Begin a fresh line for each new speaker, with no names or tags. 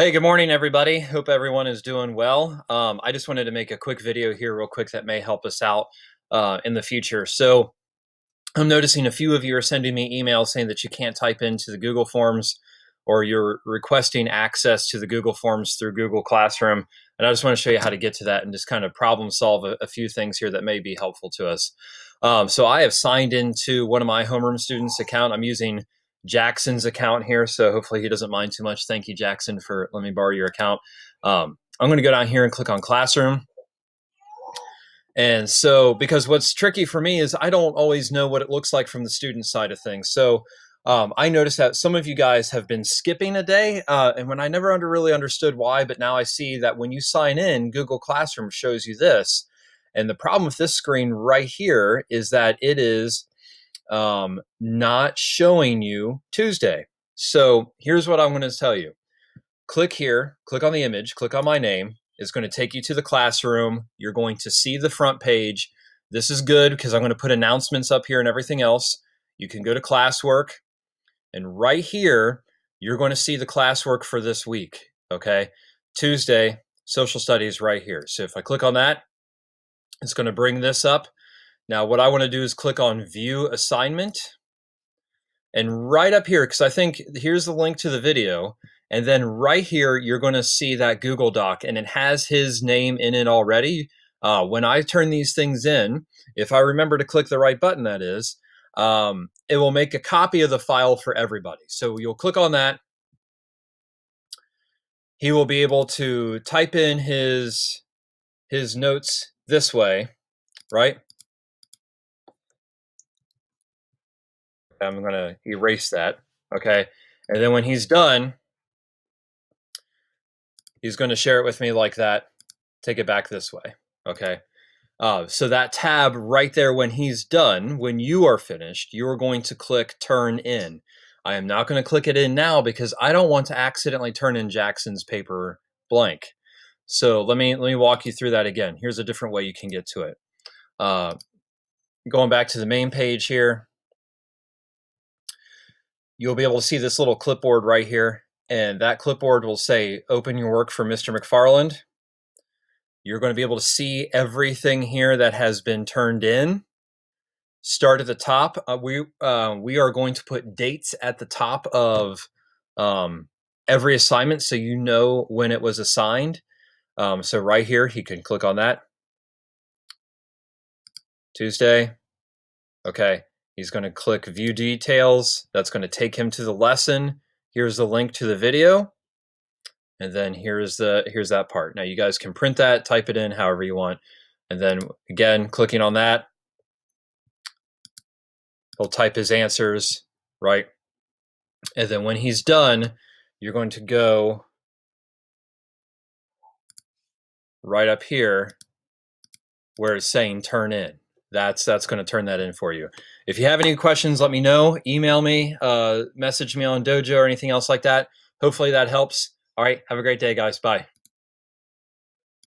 Hey, good morning, everybody. Hope everyone is doing well. Um, I just wanted to make a quick video here, real quick, that may help us out uh, in the future. So, I'm noticing a few of you are sending me emails saying that you can't type into the Google Forms or you're requesting access to the Google Forms through Google Classroom. And I just want to show you how to get to that and just kind of problem solve a, a few things here that may be helpful to us. Um, so, I have signed into one of my homeroom students' account. I'm using Jackson's account here. So hopefully he doesn't mind too much. Thank you, Jackson, for letting me borrow your account. Um, I'm going to go down here and click on Classroom. And so, because what's tricky for me is I don't always know what it looks like from the student side of things. So um, I noticed that some of you guys have been skipping a day, uh, and when I never under really understood why, but now I see that when you sign in, Google Classroom shows you this. And the problem with this screen right here is that it is um, not showing you Tuesday. So here's what I'm going to tell you. Click here, click on the image, click on my name. It's going to take you to the classroom. You're going to see the front page. This is good because I'm going to put announcements up here and everything else. You can go to classwork. And right here, you're going to see the classwork for this week. Okay. Tuesday, social studies right here. So if I click on that, it's going to bring this up. Now, what I want to do is click on View Assignment. And right up here, because I think here's the link to the video. And then right here, you're going to see that Google Doc, and it has his name in it already. Uh, when I turn these things in, if I remember to click the right button, that is, um, it will make a copy of the file for everybody. So you'll click on that. He will be able to type in his his notes this way, right? I'm going to erase that. Okay. And then when he's done, he's going to share it with me like that. Take it back this way. Okay. Uh, so that tab right there, when he's done, when you are finished, you're going to click turn in. I am not going to click it in now because I don't want to accidentally turn in Jackson's paper blank. So let me let me walk you through that again. Here's a different way you can get to it. Uh, going back to the main page here, you'll be able to see this little clipboard right here. And that clipboard will say, open your work for Mr. McFarland. You're going to be able to see everything here that has been turned in. Start at the top. Uh, we, uh, we are going to put dates at the top of um, every assignment so you know when it was assigned. Um, so right here, he can click on that. Tuesday. Okay. He's going to click view details. That's going to take him to the lesson. Here's the link to the video. And then here's the here's that part. Now you guys can print that, type it in however you want. And then again, clicking on that, he'll type his answers, right? And then when he's done, you're going to go right up here where it's saying turn in that's that's going to turn that in for you. If you have any questions, let me know. Email me, uh, message me on Dojo or anything else like that. Hopefully that helps. All right. Have a great day, guys. Bye.